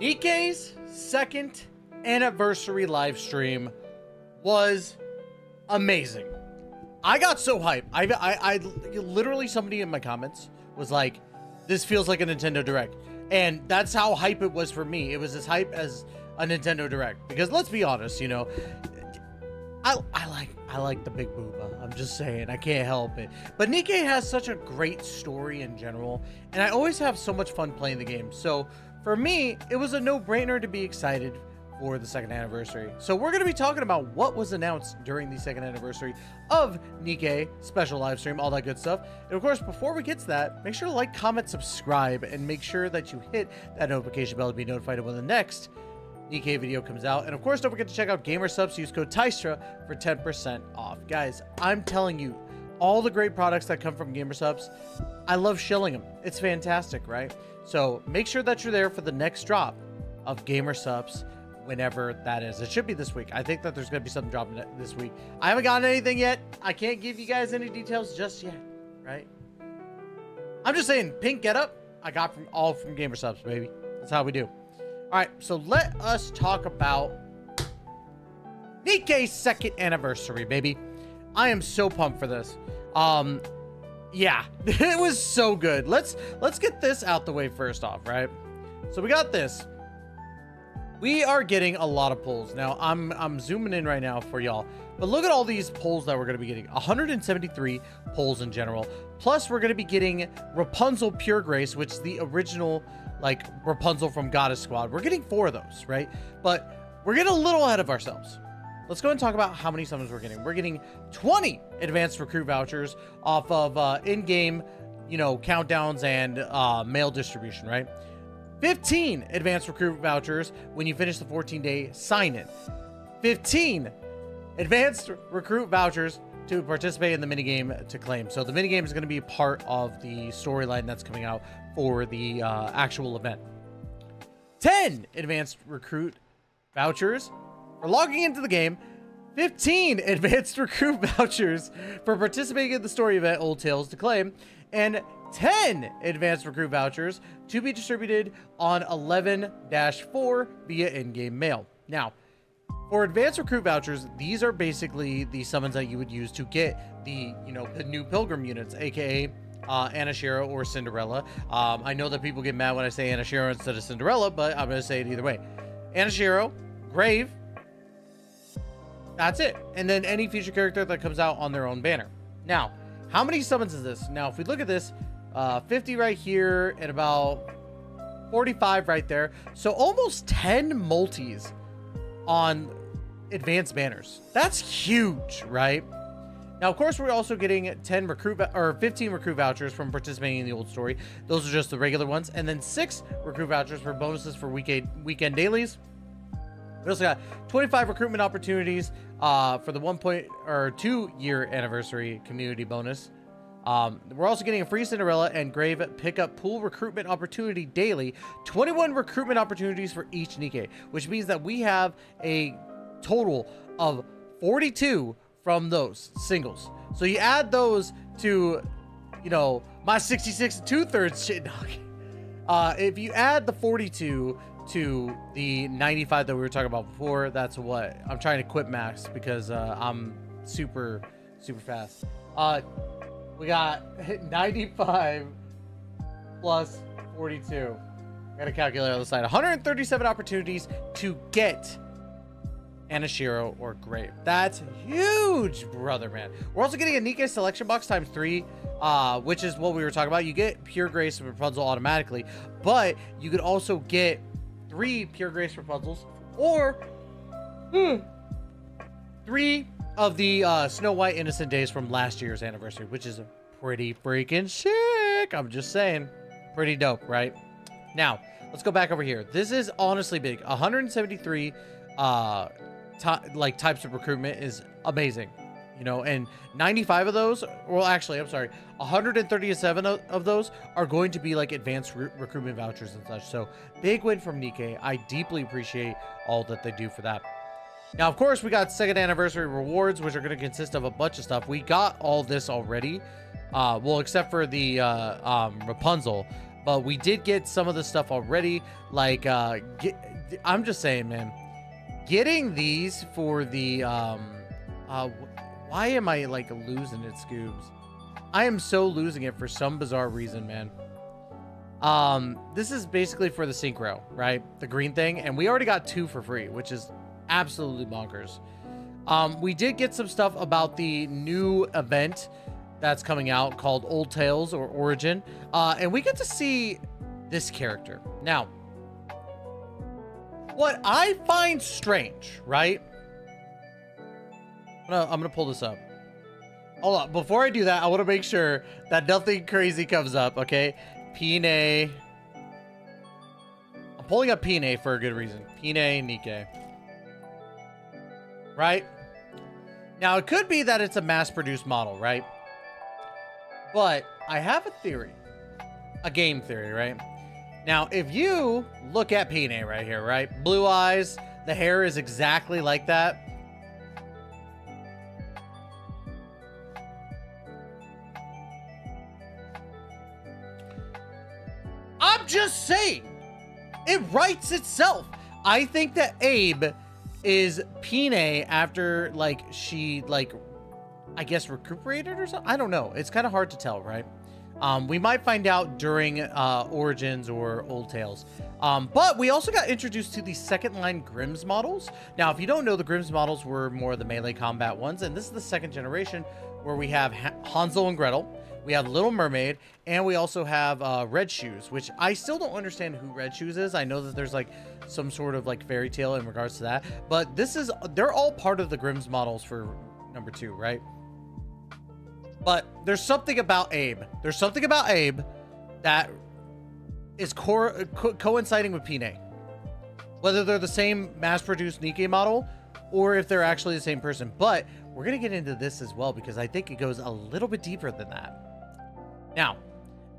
Nikke's second anniversary live stream was amazing. I got so hyped. I, I, I literally somebody in my comments was like, "This feels like a Nintendo Direct," and that's how hype it was for me. It was as hype as a Nintendo Direct because let's be honest, you know, I, I like I like the big booba. I'm just saying, I can't help it. But Nikke has such a great story in general, and I always have so much fun playing the game. So for me, it was a no-brainer to be excited for the second anniversary. So we're going to be talking about what was announced during the second anniversary of Nikke special live stream, all that good stuff. And of course, before we get to that, make sure to like, comment, subscribe, and make sure that you hit that notification bell to be notified when the next Nikke video comes out. And of course, don't forget to check out GamerSupps. Use code Tystra for 10% off. Guys, I'm telling you, all the great products that come from GamerSupps, I love shilling them. It's fantastic, right? So make sure that you're there for the next drop of GamerSupps whenever that is. It should be this week. I think that there's going to be something dropping this week. I haven't gotten anything yet. I can't give you guys any details just yet, right? I'm just saying, pink get up, I got from all from GamerSupps, baby. That's how we do. All right, so let us talk about Nikke's second anniversary, baby. I am so pumped for this. Um, yeah, it was so good. Let's let's get this out the way first off, right? So we got this. We are getting a lot of pulls. Now, I'm I'm zooming in right now for y'all. But look at all these pulls that we're going to be getting. 173 pulls in general. Plus, we're going to be getting Rapunzel Pure Grace, which is the original, like, Rapunzel from Goddess Squad. We're getting four of those, right? But we're getting a little ahead of ourselves. Let's go and talk about how many summons we're getting. We're getting 20 advanced recruit vouchers off of uh, in-game, you know, countdowns and uh, mail distribution, right? 15 advanced recruit vouchers when you finish the 14-day sign-in. 15 advanced recruit vouchers to participate in the minigame to claim. So the minigame is going to be part of the storyline that's coming out for the uh, actual event. 10 advanced recruit vouchers for logging into the game. 15 advanced recruit vouchers for participating in the story event Old Tales to claim. And 10 advanced recruit vouchers to be distributed on 11-4 via in-game mail. Now, for advanced recruit vouchers, these are basically the summons that you would use to get the, you know, the new pilgrim units, aka uh, Anachiro or Cinderella. Um, I know that people get mad when I say Anachiro instead of Cinderella, but I'm going to say it either way. Anachiro, Grave, that's it. And then any future character that comes out on their own banner. Now, how many summons is this? Now, if we look at this, uh, 50 right here and about 45 right there. So almost 10 multis on advanced banners. That's huge, right? Now, of course, we're also getting 10 recruit or 15 recruit vouchers from participating in the old story. Those are just the regular ones, and then six recruit vouchers for bonuses for weekend weekend dailies. We also got 25 recruitment opportunities uh, for the one point or two year anniversary community bonus. Um, we're also getting a free Cinderella and Grave pickup pool recruitment opportunity daily. 21 recruitment opportunities for each Nikke, which means that we have a total of 42 from those singles. So you add those to, you know, my 66 two thirds shit. Uh, if you add the 42 to the 95 that we were talking about before, that's what I'm trying to quit max because uh, I'm super, super fast. Uh, we got 95 plus 42. I got a calculator on the side. 137 opportunities to get Anachiro or Grave. That's huge, brother, man. We're also getting a Nikke selection box times three, uh, which is what we were talking about. You get Pure Grace and Rapunzel automatically, but you could also get three Pure Grace Rapunzels or hmm, three of the uh, Snow White Innocent Days from last year's anniversary, which is pretty freaking sick. I'm just saying. Pretty dope, right? Now, let's go back over here. This is honestly big. 173 uh, like types of recruitment is amazing. You know, and 95 of those, well, actually, I'm sorry, 137 of those are going to be like advanced re recruitment vouchers and such. So, big win from Nikke. I deeply appreciate all that they do for that. Now, of course, we got second anniversary rewards, which are going to consist of a bunch of stuff. We got all this already. Uh, well, except for the uh, um, Rapunzel. but we did get some of the stuff already. Like, uh, get, I'm just saying, man, getting these for the, um, uh, why am I like losing it, Scoobs? I am so losing it for some bizarre reason, man. Um, this is basically for the synchro, right? The green thing, and we already got two for free, which is absolutely bonkers. Um, we did get some stuff about the new event that's coming out called Old Tales or Origin. Uh, and we get to see this character. Now, what I find strange, right? I'm gonna, I'm gonna pull this up. Hold on. Before I do that, I want to make sure that nothing crazy comes up, okay? Pine. I'm pulling up Pine for a good reason. Pine Nikke. Right? Now, it could be that it's a mass-produced model, right? But I have a theory. A game theory, right? Now, if you look at Pine right here, right? Blue eyes, the hair is exactly like that. I'm just saying. It writes itself. I think that Abe is Pine after like she like I guess recuperated or something. I don't know. It's kind of hard to tell, right? Um, we might find out during uh, Origins or Old Tales. Um, but we also got introduced to the second line Grimm's models. Now, if you don't know, the Grimm's models were more of the melee combat ones, and this is the second generation where we have ha Hansel and Gretel, we have Little Mermaid, and we also have uh, Red Shoes, which I still don't understand who Red Shoes is. I know that there's like some sort of like fairy tale in regards to that, but this is they're all part of the Grimm's models for number two, right? But there's something about Abe. There's something about Abe that is co coinciding with Pine. Whether they're the same mass-produced Nikke model or if they're actually the same person. But we're going to get into this as well because I think it goes a little bit deeper than that. Now,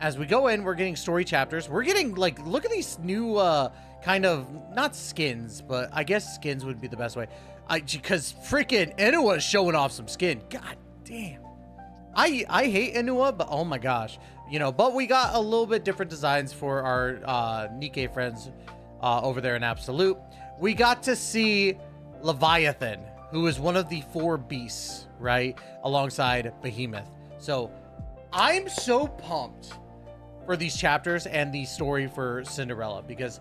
as we go in, we're getting story chapters. We're getting, like, look at these new, uh, kind of, not skins, but I guess skins would be the best way. I, because freaking Enua is showing off some skin. God damn. I, I hate Enua, but oh my gosh. You know, but we got a little bit different designs for our, uh, Nikke friends, uh, over there in Absolute. We got to see Leviathan, who is one of the four beasts, right? Alongside Behemoth. So, I'm so pumped for these chapters and the story for Cinderella because,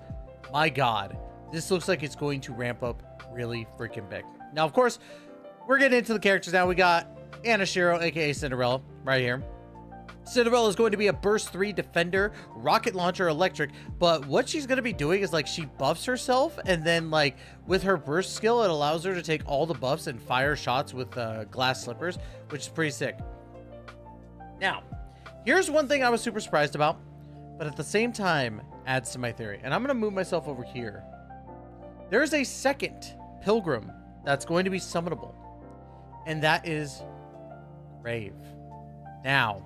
my God, this looks like it's going to ramp up really freaking big. Now, of course, we're getting into the characters now. We got Anachiro, aka Cinderella, right here. Cinderella is going to be a burst 3 defender, rocket launcher electric, but what she's going to be doing is like she buffs herself and then like with her burst skill, it allows her to take all the buffs and fire shots with uh, glass slippers, which is pretty sick. Now, here's one thing I was super surprised about, but at the same time adds to my theory. And I'm going to move myself over here. There's a second pilgrim that's going to be summonable, and that is Grave. Now,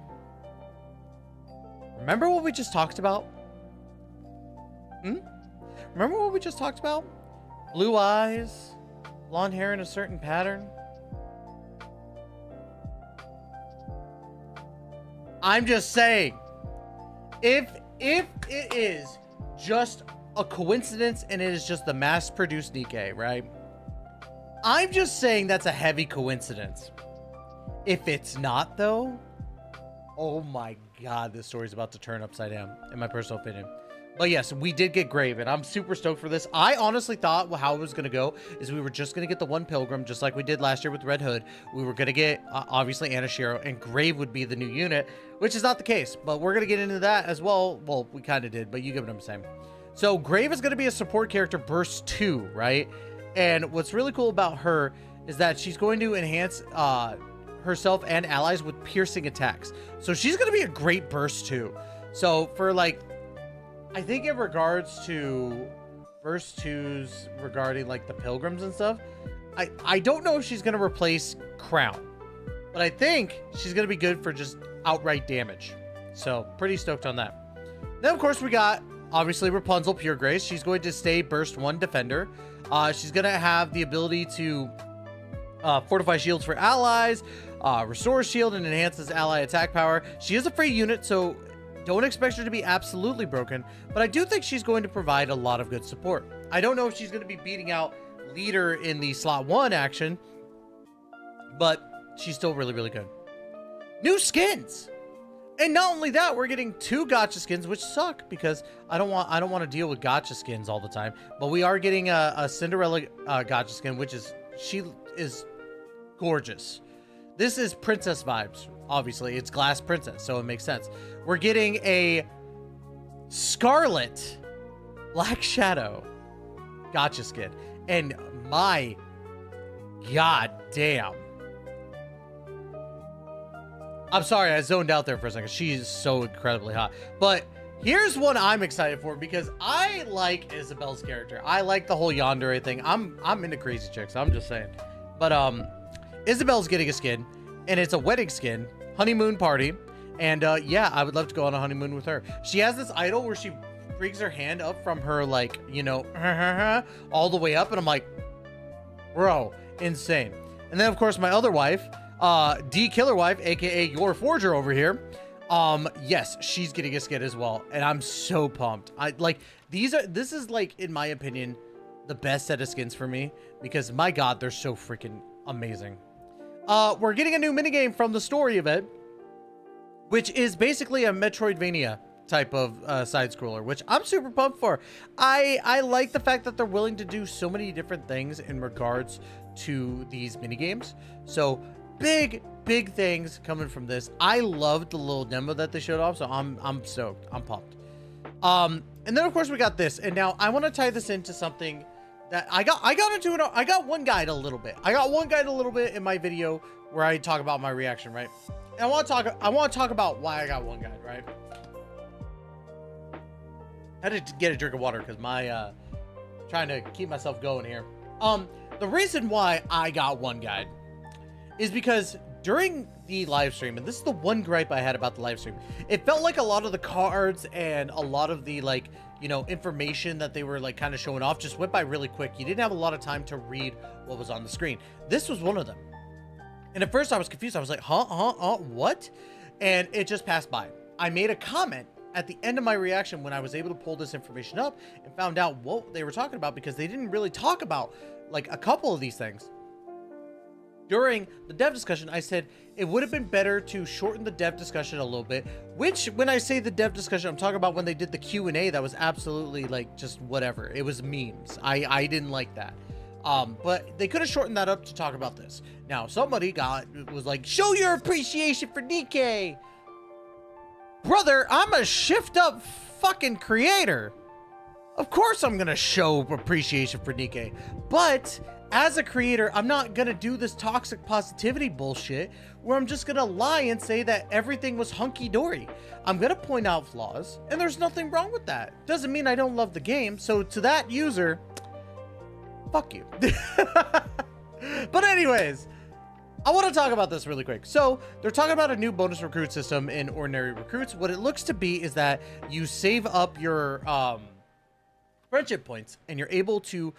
remember what we just talked about? Hmm? Remember what we just talked about? Blue eyes, blonde hair in a certain pattern. I'm just saying, if if it is just a coincidence and it is just the mass-produced Nikke, right? I'm just saying that's a heavy coincidence. If it's not, though, oh my god, this story's about to turn upside down, in my personal opinion. But yes, we did get Grave, and I'm super stoked for this. I honestly thought how it was going to go is we were just going to get the one Pilgrim, just like we did last year with Red Hood. We were going to get, uh, obviously, Anachiro, and Grave would be the new unit, which is not the case. But we're going to get into that as well. Well, we kind of did, but you get what I'm saying. So Grave is going to be a support character burst 2, right? And what's really cool about her is that she's going to enhance uh, herself and allies with piercing attacks. So she's going to be a great burst too. So for like I think in regards to burst twos regarding like the pilgrims and stuff, I, I don't know if she's to replace Crown, but I think she's to be good for just outright damage. So pretty stoked on that. Then of course we got obviously Rapunzel Pure Grace. She's going to stay burst one defender. Uh, she's to have the ability to uh, fortify shields for allies, uh, restore shield and enhances ally attack power. She is a free unit, so don't expect her to be absolutely broken, but I do think she's going to provide a lot of good support. I don't know if she's going to be beating out leader in the slot one action, but she's still really, really good. New skins. And not only that, we're getting two gacha skins, which suck because I don't want I don't want to deal with gacha skins all the time. But we are getting a, a Cinderella uh, gacha skin, which is she is gorgeous. This is princess vibes. Obviously, it's glass princess, so it makes sense. We're getting a Scarlet Black Shadow gacha skin, and my god damn I'm sorry, I zoned out there for a second. She's so incredibly hot. But here's one I'm excited for because I like Isabelle's character. I like the whole yandere thing. I'm I'm into crazy chicks. I'm just saying. But um, Isabelle's getting a skin, and it's a wedding skin, honeymoon party, and uh, yeah, I would love to go on a honeymoon with her. She has this idol where she brings her hand up from her like you know all the way up, and I'm like, bro, insane. And then of course my other wife uh, D Killer Wife, aka Yor Forger over here. Um, yes, she's getting a skit as well, and I'm so pumped. I like these are this is like, in my opinion, the best set of skins for me because my god, they're so freaking amazing. Uh, we're getting a new minigame from the story event, which is basically a Metroidvania type of uh, side scroller, which I'm super pumped for. I I like the fact that they're willing to do so many different things in regards to these mini games. So big, big things coming from this. I loved the little demo that they showed off, so I'm I'm stoked. I'm pumped. Um, and then of course we got this, and now I want to tie this into something that I got. I got into it. I got one guide a little bit. I got one guide a little bit in my video where I talk about my reaction, right? And I want to talk. I want to talk about why I got one guide, right? I had to get a drink of water because my uh, trying to keep myself going here. Um, the reason why I got one guide is because during the live stream, and this is the one gripe I had about the live stream, it felt like a lot of the cards and a lot of the like, you know, information that they were like kind of showing off just went by really quick. You didn't have a lot of time to read what was on the screen. This was one of them. And at first I was confused. I was like, huh, huh, huh, what? And it just passed by. I made a comment at the end of my reaction when I was able to pull this information up and found out what they were talking about because they didn't really talk about like a couple of these things during the dev discussion, I said it would have been better to shorten the dev discussion a little bit. Which, when I say the dev discussion, I'm talking about when they did the Q and A. That was absolutely like just whatever. It was memes. I I didn't like that. Um, but they could have shortened that up to talk about this. Now, somebody got was like, show your appreciation for NIKKE. Brother, I'm a shift up fucking creator. Of course I'm gonna show appreciation for NIKKE, but as a creator, I'm not gonna do this toxic positivity bullshit where I'm just gonna lie and say that everything was hunky dory. I'm gonna point out flaws, and there's nothing wrong with that. Doesn't mean I don't love the game. So to that user, fuck you. but anyways, I want to talk about this really quick. So they're talking about a new bonus recruit system in ordinary recruits. What it looks to be is that you save up your um, friendship points, and you're able to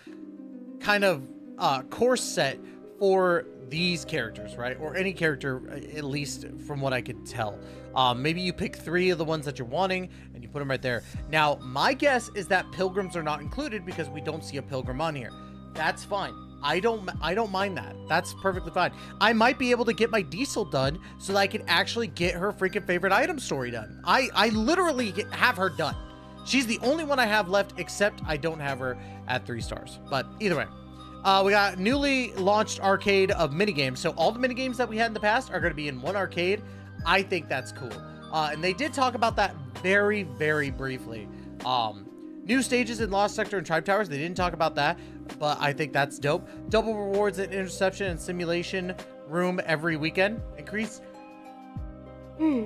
kind of uh, course set for these characters, right? Or any character, uh, at least from what I could tell. Um, maybe you pick three of the ones that you're wanting and you put them right there. Now, my guess is that pilgrims are not included because we don't see a pilgrim on here. That's fine. I don't I don't mind that. That's perfectly fine. I might be able to get my diesel done so that I can actually get her freaking favorite item story done. I I literally have her done. She's the only one I have left except I don't have her at 3 stars. But either way, uh, we got newly launched arcade of minigames. So all the minigames that we had in the past are going to be in one arcade. I think that's cool. Uh, and they did talk about that very, very briefly. Um, new stages in Lost Sector and Tribe Towers. They didn't talk about that, but I think that's dope. Double rewards at Interception and Simulation Room every weekend. Increase. Hmm.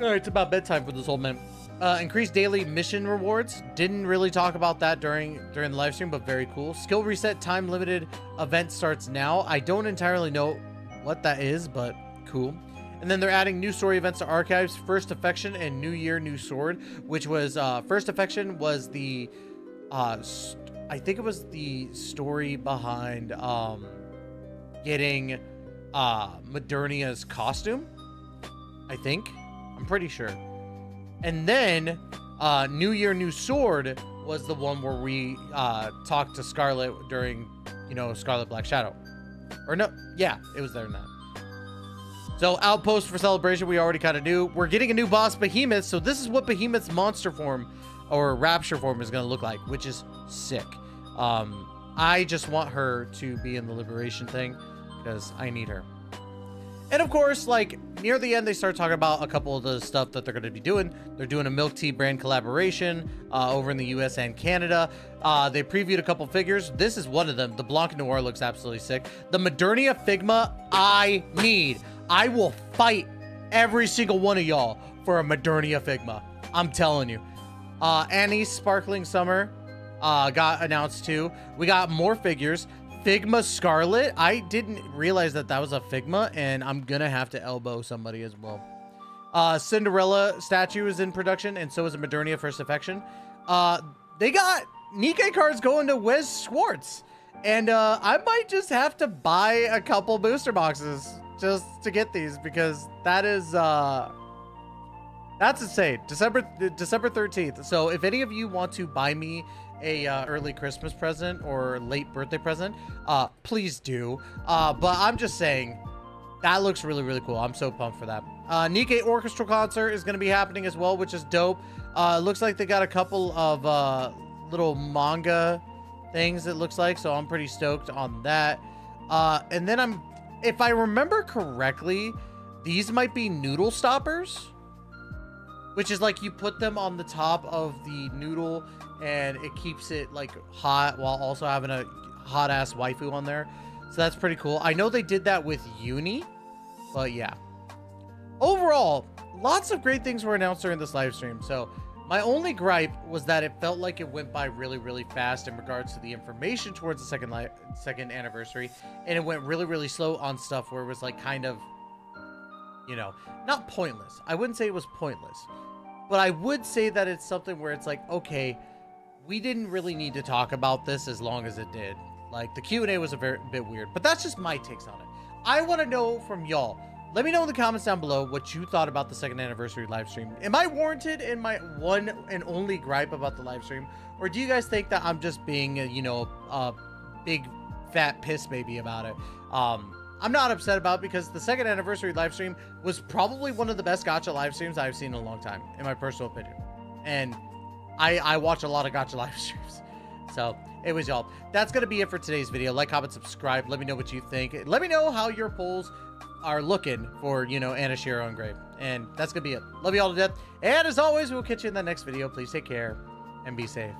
All right, it's about bedtime for this old man. Uh, increased daily mission rewards. Didn't really talk about that during during the live stream, but very cool. Skill reset time limited event starts now. I don't entirely know what that is, but cool. And then they're adding new story events to archives, First Affection and New Year New Sword, which was uh, First Affection was the uh, I think it was the story behind um, getting uh, Modernia's costume. I think. I'm pretty sure. And then uh, New Year, New Sword was the one where we uh, talked to Scarlet during, you know, Scarlet Black Shadow. Or no, yeah, it was there now. So Outpost for Celebration, we already kind of knew. We're getting a new boss, Behemoth. So this is what Behemoth's monster form or Rapture form is going to look like, which is sick. Um, I just want her to be in the Liberation thing because I need her. And of course, like near the end, they start talking about a couple of the stuff that they're going to be doing. They're doing a Milk Tea brand collaboration uh, over in the US and Canada. Uh, they previewed a couple figures. This is one of them. The Blanc Noir looks absolutely sick. The Modernia Figma, I need. I will fight every single one of y'all for a Modernia Figma. I'm telling you. Uh, Anis Sparkling Summer uh, got announced too. We got more figures. Figma Scarlet. I didn't realize that that was a Figma, and I'm gonna have to elbow somebody as well. Uh, Cinderella statue is in production, and so is a Modernia First Affection. Uh, they got Nikke cards going to Weiss Schwarz, and uh, I might just have to buy a couple booster boxes just to get these because that is uh, that's insane. December December 13th. So if any of you want to buy me a uh, early Christmas present or late birthday present, uh, please do. Uh, but I'm just saying, that looks really, really cool. I'm so pumped for that. Uh, Nikke Orchestral Concert is going to be happening as well, which is dope. Uh, looks like they got a couple of uh, little manga things, it looks like. So I'm pretty stoked on that. Uh, and then I'm, if I remember correctly, these might be noodle stoppers which is like you put them on the top of the noodle and it keeps it like hot while also having a hot ass waifu on there. So that's pretty cool. I know they did that with Uni, but yeah. Overall, lots of great things were announced during this live stream. So my only gripe was that it felt like it went by really, really fast in regards to the information towards the second li- second anniversary, and it went really, really slow on stuff where it was like kind of, you know, not pointless. I wouldn't say it was pointless, but I would say that it's something where it's like, okay, we didn't really need to talk about this as long as it did. Like the Q&A was a very bit weird, but that's just my takes on it. I want to know from y'all. Let me know in the comments down below what you thought about the second anniversary live stream. Am I warranted in my one and only gripe about the live stream? Or do you guys think that I'm just being, you know, a big fat piss maybe about it? Um, I'm not upset about because the second anniversary live stream was probably one of the best gacha live streams I've seen in a long time, in my personal opinion. And I, I watch a lot of gacha live streams. So, anyways, y'all, that's going to be it for today's video. Like, comment, subscribe. Let me know what you think. Let me know how your polls are looking for, you know, Anachiro and Grave. And that's going to be it. Love you all to death. And as always, we'll catch you in the next video. Please take care and be safe.